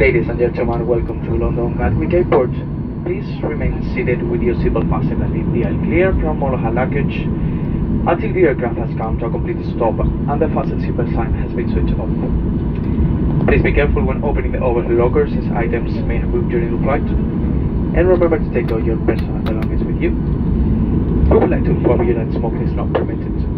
Ladies and gentlemen, welcome to London Gatwick Airport. Please remain seated with your seatbelt fastened and leave the aisle clear from all luggage until the aircraft has come to a complete stop and the fasten seatbelt sign has been switched off. Please be careful when opening the overhead lockers since items may have moved during the flight. And remember to take all your personal belongings with you. We would like to inform you that smoking is not permitted